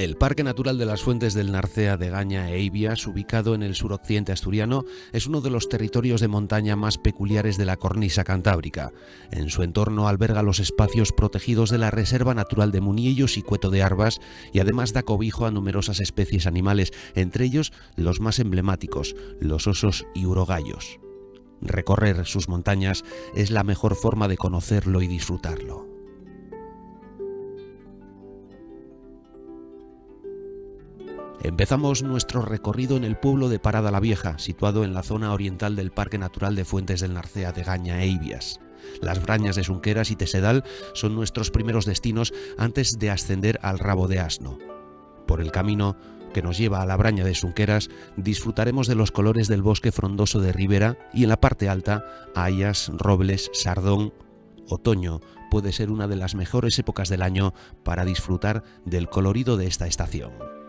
El Parque Natural de las Fuentes del Narcea de Gaña e Eivias, ubicado en el suroccidente asturiano, es uno de los territorios de montaña más peculiares de la cornisa cantábrica. En su entorno alberga los espacios protegidos de la Reserva Natural de Muniellos y Cueto de Arbas y además da cobijo a numerosas especies animales, entre ellos los más emblemáticos, los osos y urogallos. Recorrer sus montañas es la mejor forma de conocerlo y disfrutarlo. Empezamos nuestro recorrido en el pueblo de Parada la Vieja, situado en la zona oriental del Parque Natural de Fuentes del Narcea de Gaña e Ibias. Las brañas de Sunqueras y Tesedal son nuestros primeros destinos antes de ascender al Rabo de Asno. Por el camino que nos lleva a la braña de Sunqueras, disfrutaremos de los colores del bosque frondoso de ribera y en la parte alta, hayas, robles, sardón. Otoño puede ser una de las mejores épocas del año para disfrutar del colorido de esta estación.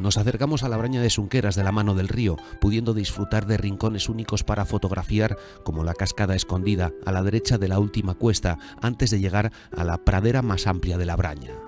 Nos acercamos a la braña de Sunqueras de la mano del río, pudiendo disfrutar de rincones únicos para fotografiar, como la cascada escondida a la derecha de la última cuesta, antes de llegar a la pradera más amplia de la braña.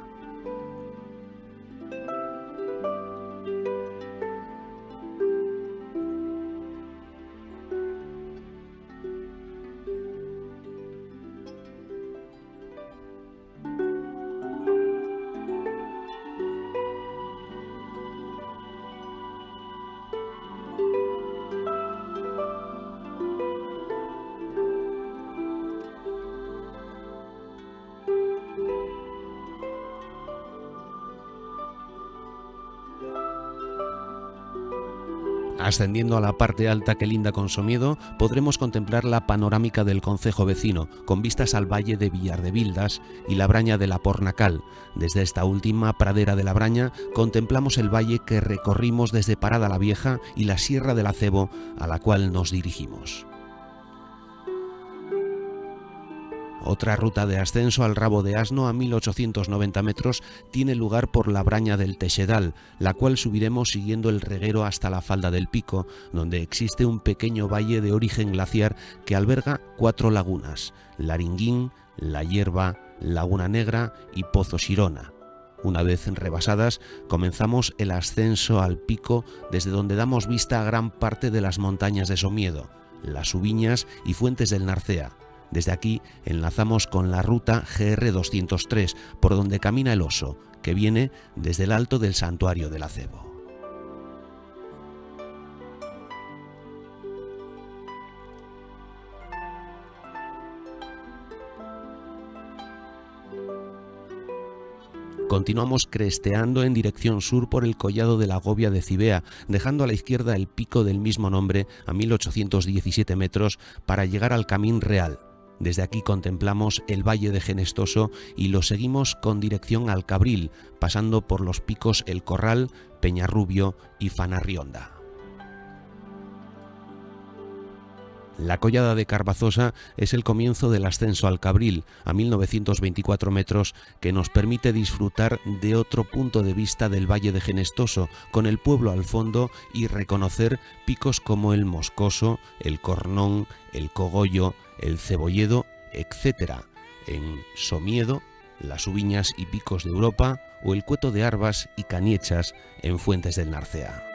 Ascendiendo a la parte alta que linda con Somiedo, podremos contemplar la panorámica del concejo vecino, con vistas al valle de Villar de Vildas y la braña de la Pornacal. Desde esta última pradera de la braña, contemplamos el valle que recorrimos desde Parada la Vieja y la Sierra del Acebo, a la cual nos dirigimos. Otra ruta de ascenso al rabo de asno a 1890 metros tiene lugar por la braña del Texedal, la cual subiremos siguiendo el reguero hasta la falda del pico, donde existe un pequeño valle de origen glaciar que alberga cuatro lagunas, Laringuín, La Hierba, Laguna Negra y Pozo Sirona. Una vez rebasadas, comenzamos el ascenso al pico desde donde damos vista a gran parte de las montañas de Somiedo, las Ubiñas y Fuentes del Narcea, desde aquí enlazamos con la ruta GR203, por donde camina el oso, que viene desde el alto del santuario del acebo. Continuamos cresteando en dirección sur por el collado de la Gobia de Cibea, dejando a la izquierda el pico del mismo nombre a 1817 metros para llegar al Camín Real, desde aquí contemplamos el Valle de Genestoso y lo seguimos con dirección al Cabril, pasando por los picos El Corral, Peñarrubio y Fanarrionda. La collada de Carbazosa es el comienzo del ascenso al Cabril, a 1924 metros, que nos permite disfrutar de otro punto de vista del Valle de Genestoso, con el pueblo al fondo y reconocer picos como el Moscoso, el Cornón, el Cogollo, el Cebolledo, etc. En Somiedo, las Ubiñas y Picos de Europa o el Cueto de Arbas y Caniechas en Fuentes del Narcea.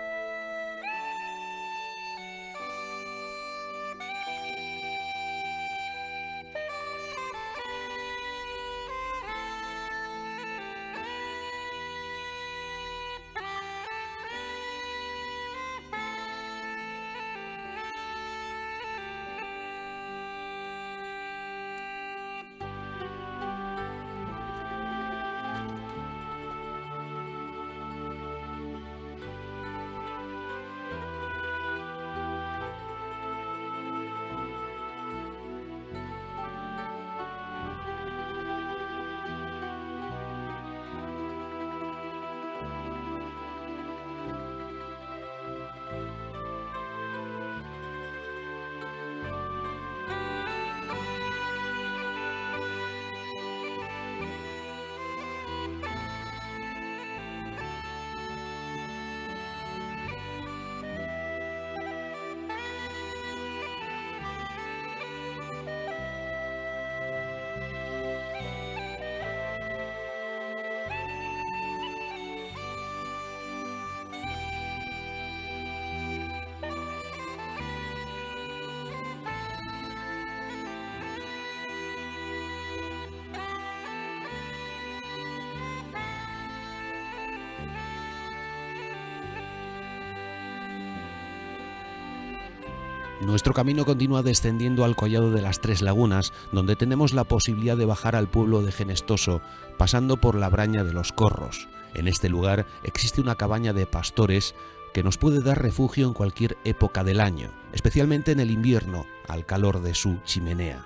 Nuestro camino continúa descendiendo al collado de las Tres Lagunas, donde tenemos la posibilidad de bajar al pueblo de Genestoso, pasando por la Braña de los Corros. En este lugar existe una cabaña de pastores que nos puede dar refugio en cualquier época del año, especialmente en el invierno, al calor de su chimenea.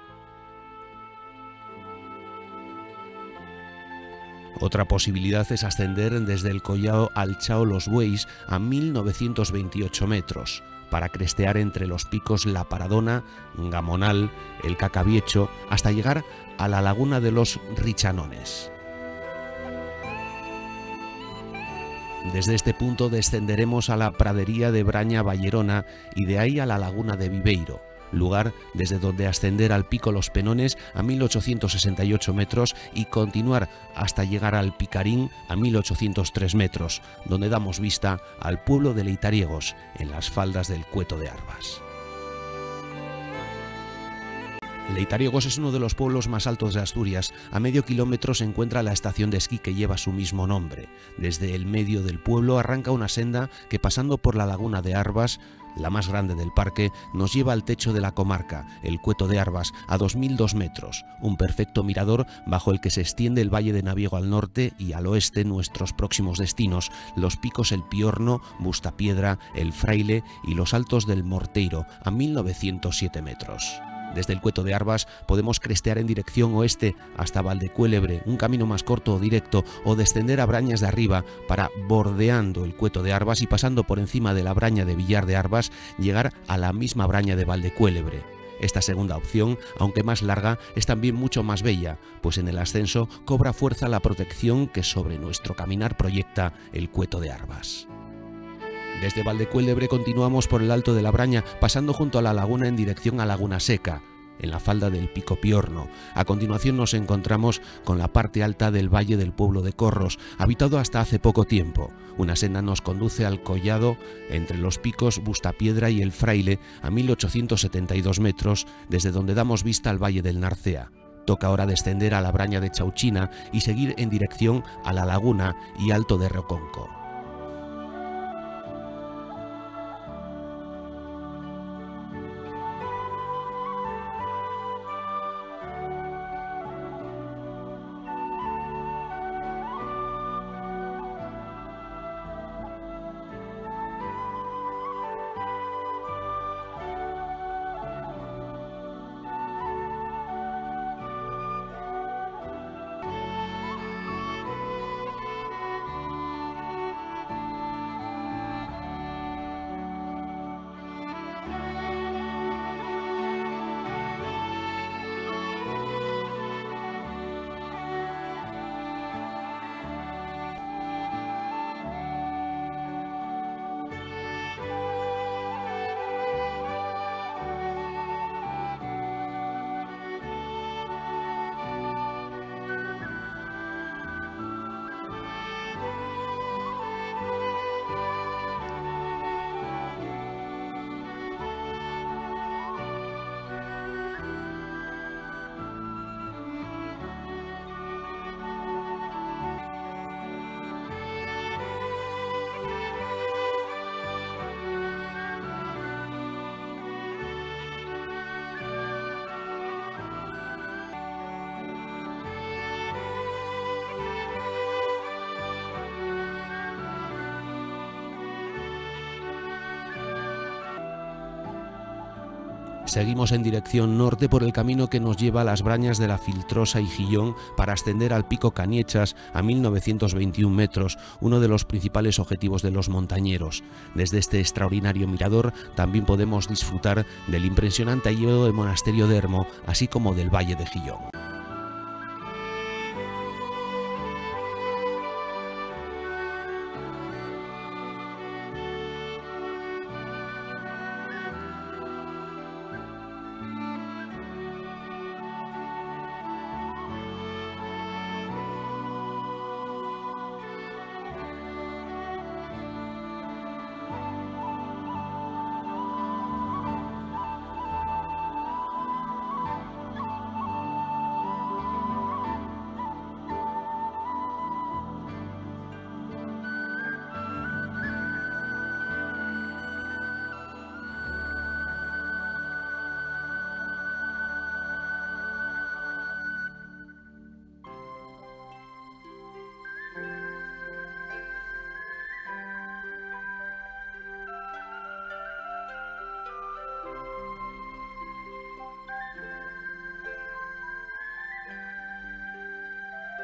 Otra posibilidad es ascender desde el collado al Chao Los Bueyes a 1928 metros para crestear entre los picos La Paradona, Gamonal, el Cacabiecho, hasta llegar a la laguna de los Richanones. Desde este punto descenderemos a la pradería de Braña Vallerona y de ahí a la laguna de Viveiro, lugar desde donde ascender al pico Los Penones a 1868 metros y continuar hasta llegar al Picarín a 1803 metros, donde damos vista al pueblo de Leitariegos, en las faldas del Cueto de Arbas. Leitariegos es uno de los pueblos más altos de Asturias. A medio kilómetro se encuentra la estación de esquí que lleva su mismo nombre. Desde el medio del pueblo arranca una senda que pasando por la laguna de Arbas la más grande del parque, nos lleva al techo de la comarca, el Cueto de Arbas, a 2.002 metros, un perfecto mirador bajo el que se extiende el Valle de Naviego al norte y al oeste nuestros próximos destinos, los picos El Piorno, Bustapiedra, El Fraile y los altos del Morteiro, a 1.907 metros. Desde el Cueto de Arbas podemos crestear en dirección oeste hasta Valdecuélebre, un camino más corto o directo, o descender a Brañas de arriba para, bordeando el Cueto de Arbas y pasando por encima de la braña de Villar de Arbas, llegar a la misma braña de Valdecuélebre. Esta segunda opción, aunque más larga, es también mucho más bella, pues en el ascenso cobra fuerza la protección que sobre nuestro caminar proyecta el Cueto de Arbas. Desde Valdecuélebre continuamos por el Alto de la Braña, pasando junto a la laguna en dirección a Laguna Seca, en la falda del Pico Piorno. A continuación nos encontramos con la parte alta del valle del pueblo de Corros, habitado hasta hace poco tiempo. Una senda nos conduce al collado entre los picos Bustapiedra y el Fraile a 1872 metros, desde donde damos vista al valle del Narcea. Toca ahora descender a la braña de Chauchina y seguir en dirección a la laguna y Alto de Roconco. Seguimos en dirección norte por el camino que nos lleva a las brañas de la Filtrosa y Gillón para ascender al pico Caniechas a 1921 metros, uno de los principales objetivos de los montañeros. Desde este extraordinario mirador también podemos disfrutar del impresionante agudo del monasterio de Hermo, así como del valle de Gillón.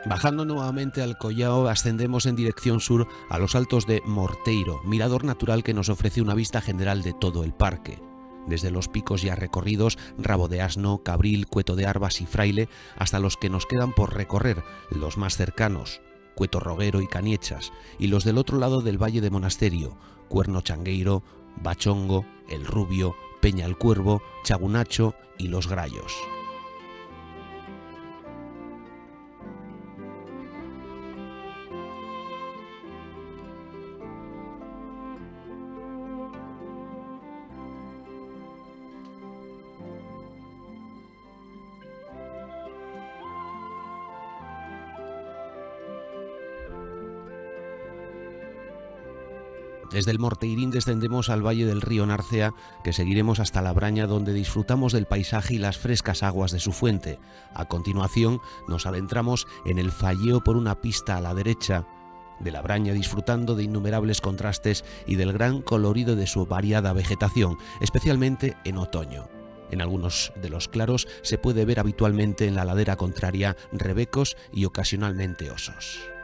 Bajando nuevamente al Collao, ascendemos en dirección sur a los altos de Morteiro, mirador natural que nos ofrece una vista general de todo el parque. Desde los picos ya recorridos, Rabo de Asno, Cabril, Cueto de Arbas y Fraile, hasta los que nos quedan por recorrer, los más cercanos, Cueto Roguero y Caniechas, y los del otro lado del Valle de Monasterio, Cuerno Changueiro, Bachongo, El Rubio, Peña el Cuervo, Chagunacho y Los Grayos. Desde el Morteirín descendemos al valle del río Narcea, que seguiremos hasta la Braña, donde disfrutamos del paisaje y las frescas aguas de su fuente. A continuación, nos adentramos en el falleo por una pista a la derecha de la Braña, disfrutando de innumerables contrastes y del gran colorido de su variada vegetación, especialmente en otoño. En algunos de los claros se puede ver habitualmente en la ladera contraria rebecos y ocasionalmente osos.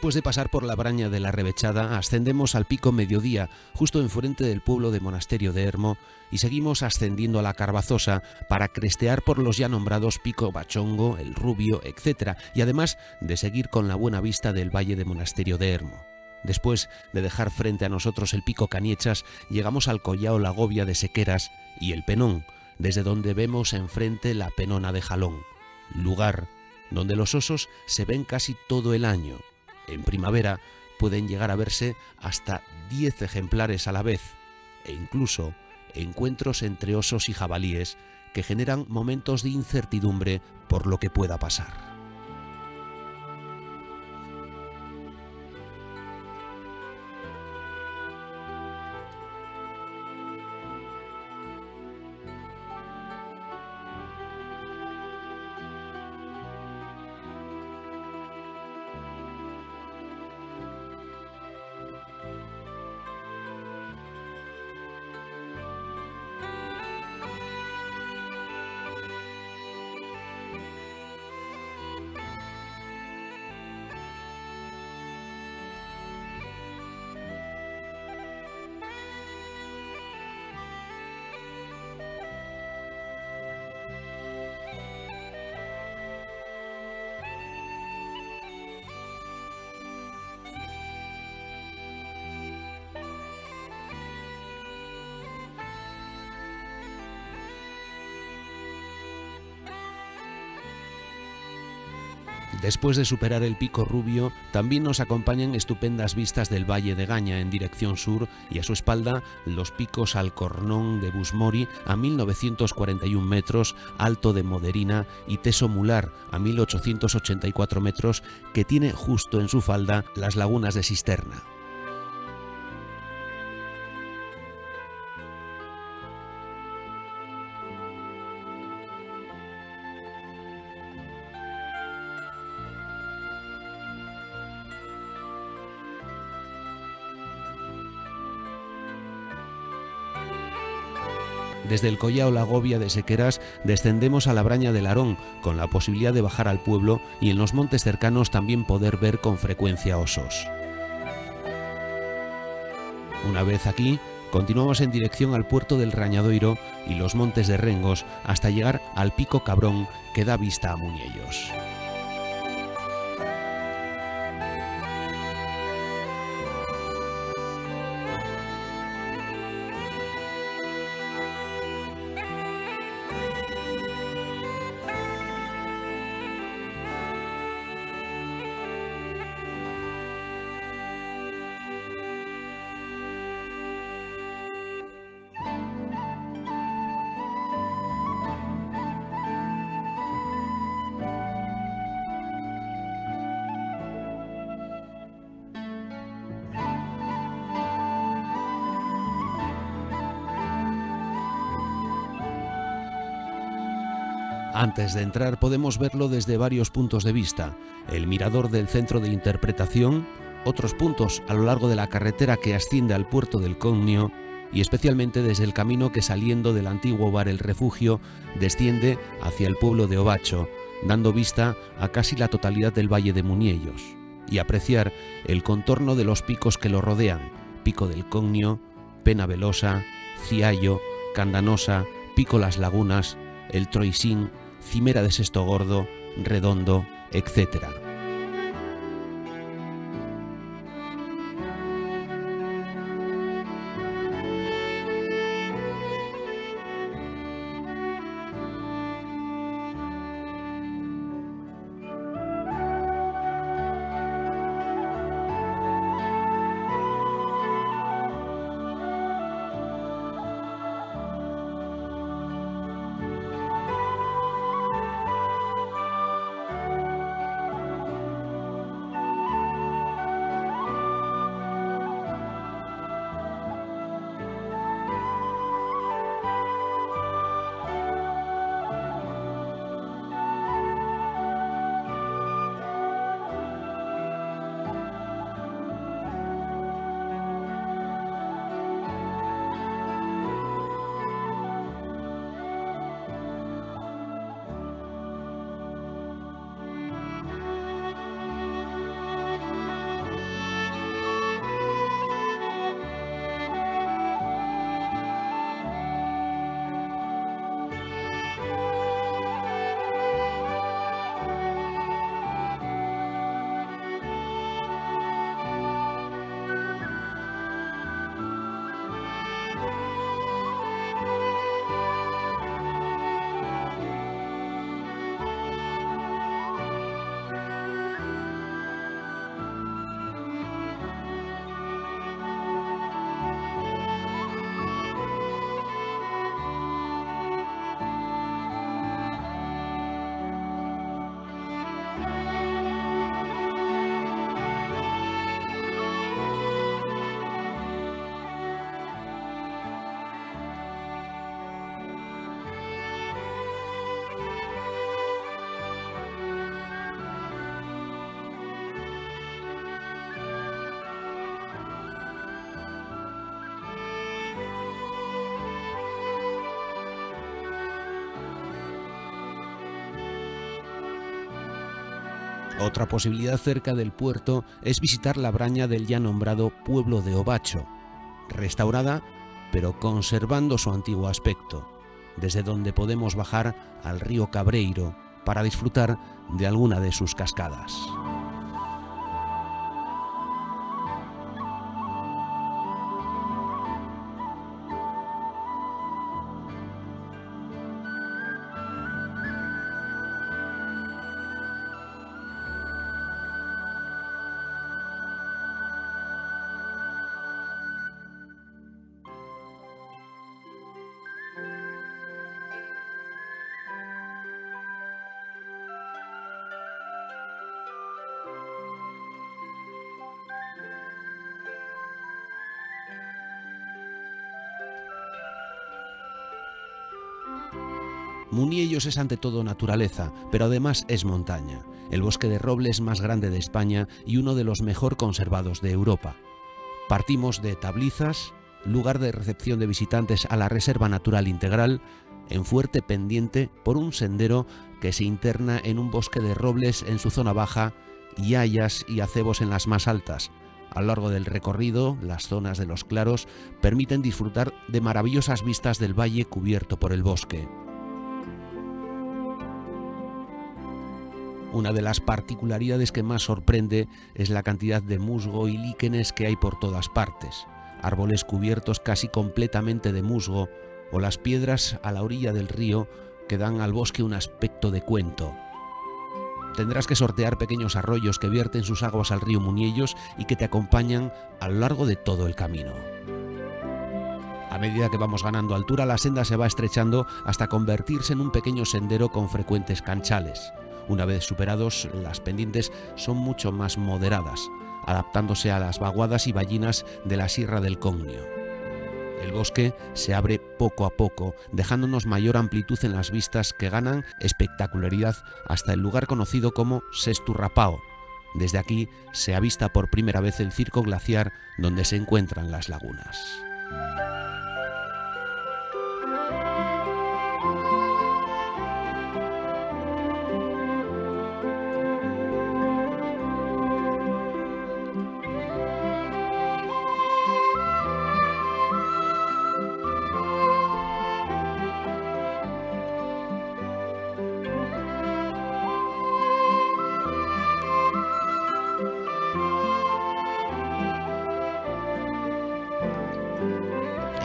Después de pasar por la braña de la Revechada, ascendemos al pico Mediodía, justo enfrente del pueblo de Monasterio de Hermo, y seguimos ascendiendo a la Carbazosa para crestear por los ya nombrados Pico Bachongo, El Rubio, etc., y además de seguir con la buena vista del Valle de Monasterio de Hermo. Después de dejar frente a nosotros el pico Caniechas, llegamos al collao Lagovia de Sequeras y el Penón, desde donde vemos enfrente la Penona de Jalón, lugar donde los osos se ven casi todo el año. En primavera pueden llegar a verse hasta 10 ejemplares a la vez e incluso encuentros entre osos y jabalíes que generan momentos de incertidumbre por lo que pueda pasar. Después de superar el pico rubio, también nos acompañan estupendas vistas del Valle de Gaña en dirección sur y a su espalda los picos Alcornón de Busmori a 1941 metros, Alto de Moderina y Teso Mular a 1884 metros, que tiene justo en su falda las lagunas de Cisterna. Desde el Collao Lagovia de Sequeras descendemos a la Braña del Arón, con la posibilidad de bajar al pueblo y en los montes cercanos también poder ver con frecuencia osos. Una vez aquí, continuamos en dirección al puerto del Rañadoiro y los montes de Rengos hasta llegar al Pico Cabrón que da vista a Muñellos. Antes de entrar podemos verlo desde varios puntos de vista. El mirador del centro de interpretación, otros puntos a lo largo de la carretera que asciende al puerto del Cognio y especialmente desde el camino que saliendo del antiguo bar El Refugio desciende hacia el pueblo de Ovacho, dando vista a casi la totalidad del valle de Muniellos y apreciar el contorno de los picos que lo rodean, Pico del Cognio, Pena Velosa, Ciallo, Candanosa, Pico Las Lagunas, el Troisín, Cimera de Sesto Gordo, Redondo, etc. Otra posibilidad cerca del puerto es visitar la braña del ya nombrado pueblo de Obacho, restaurada pero conservando su antiguo aspecto, desde donde podemos bajar al río Cabreiro para disfrutar de alguna de sus cascadas. Muniellos es ante todo naturaleza, pero además es montaña, el bosque de robles más grande de España y uno de los mejor conservados de Europa. Partimos de Tablizas, lugar de recepción de visitantes a la Reserva Natural Integral, en fuerte pendiente por un sendero que se interna en un bosque de robles en su zona baja y hayas y acebos en las más altas. A lo largo del recorrido, las zonas de los claros permiten disfrutar de maravillosas vistas del valle cubierto por el bosque. Una de las particularidades que más sorprende es la cantidad de musgo y líquenes que hay por todas partes, árboles cubiertos casi completamente de musgo o las piedras a la orilla del río que dan al bosque un aspecto de cuento. Tendrás que sortear pequeños arroyos que vierten sus aguas al río Muniellos y que te acompañan a lo largo de todo el camino. A medida que vamos ganando altura, la senda se va estrechando hasta convertirse en un pequeño sendero con frecuentes canchales. Una vez superados, las pendientes son mucho más moderadas, adaptándose a las vaguadas y ballinas de la Sierra del Cognio. El bosque se abre poco a poco, dejándonos mayor amplitud en las vistas que ganan espectacularidad hasta el lugar conocido como Sesturrapao. Desde aquí se avista por primera vez el circo glaciar donde se encuentran las lagunas.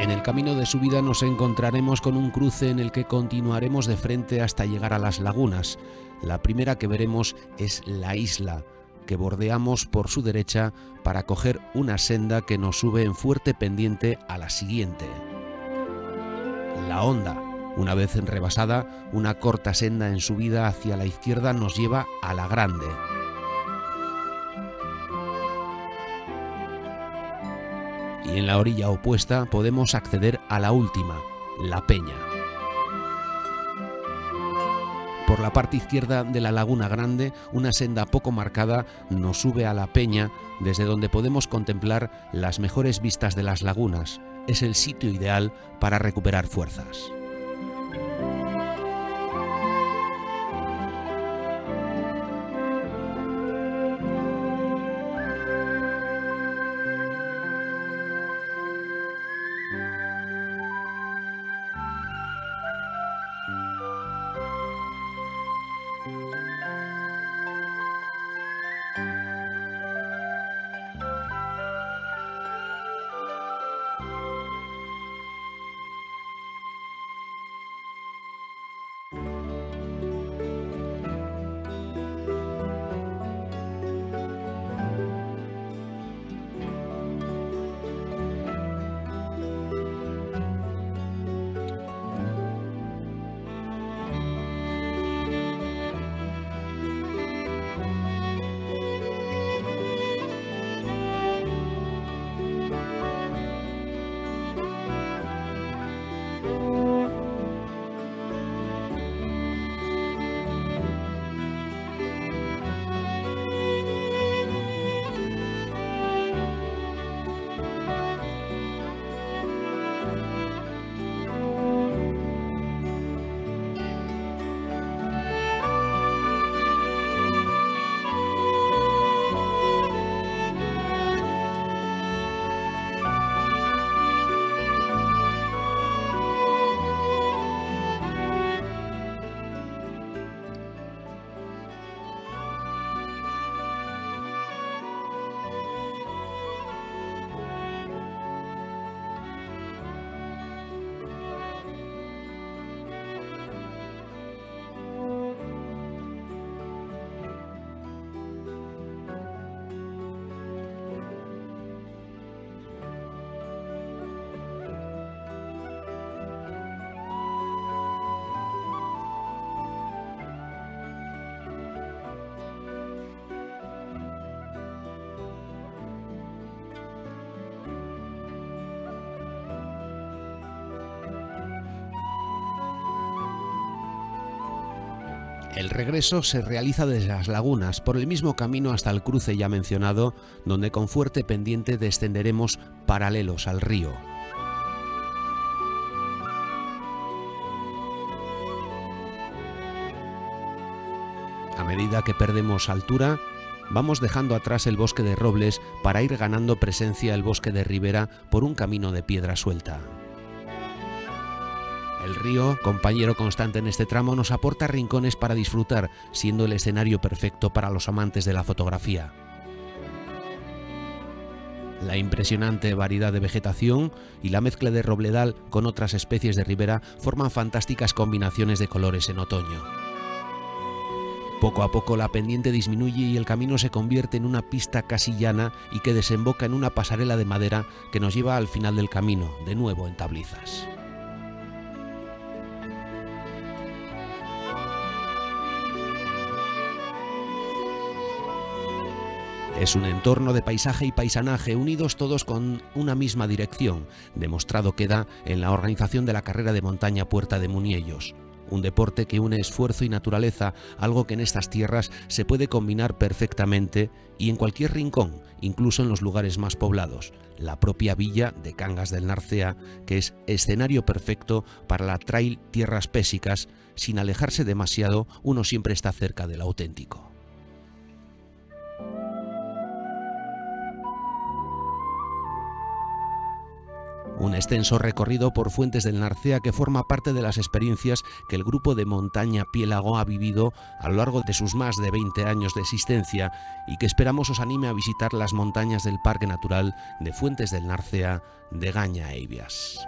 En el camino de subida nos encontraremos con un cruce en el que continuaremos de frente hasta llegar a las lagunas. La primera que veremos es la isla, que bordeamos por su derecha para coger una senda que nos sube en fuerte pendiente a la siguiente. La Honda. Una vez rebasada, una corta senda en subida hacia la izquierda nos lleva a la Grande. En la orilla opuesta podemos acceder a la última, la Peña. Por la parte izquierda de la Laguna Grande, una senda poco marcada nos sube a la Peña, desde donde podemos contemplar las mejores vistas de las lagunas. Es el sitio ideal para recuperar fuerzas. El regreso se realiza desde las lagunas, por el mismo camino hasta el cruce ya mencionado, donde con fuerte pendiente descenderemos paralelos al río. A medida que perdemos altura, vamos dejando atrás el bosque de robles para ir ganando presencia el bosque de ribera por un camino de piedra suelta. El río, compañero constante en este tramo, nos aporta rincones para disfrutar, siendo el escenario perfecto para los amantes de la fotografía. La impresionante variedad de vegetación y la mezcla de robledal con otras especies de ribera forman fantásticas combinaciones de colores en otoño. Poco a poco la pendiente disminuye y el camino se convierte en una pista casi llana y que desemboca en una pasarela de madera que nos lleva al final del camino, de nuevo en tablizas. Es un entorno de paisaje y paisanaje unidos todos con una misma dirección, demostrado queda en la organización de la carrera de montaña Puerta de Muniellos. Un deporte que une esfuerzo y naturaleza, algo que en estas tierras se puede combinar perfectamente y en cualquier rincón, incluso en los lugares más poblados. La propia villa de Cangas del Narcea, que es escenario perfecto para la trail Tierras Pésicas, sin alejarse demasiado, uno siempre está cerca del auténtico. Un extenso recorrido por Fuentes del Narcea que forma parte de las experiencias que el grupo de montaña Piélago ha vivido a lo largo de sus más de 20 años de existencia y que esperamos os anime a visitar las montañas del Parque Natural de Fuentes del Narcea de Gaña Eivias.